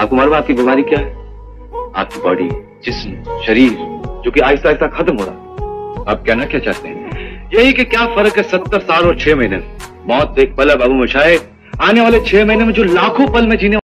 आपको मालूम आपकी बीमारी क्या है? आपकी बॉडी जिस्म, शरीर, जो कि आहिस्ता आहिस्ता खत्म हो रहा आप कहना क्या चाहते हैं? यही कि क्या फ़र्क है सत्तर साल और छह महीने? में मौत एक पल अब बाबू आने वाले छह महीने में जो लाखों पल में जीने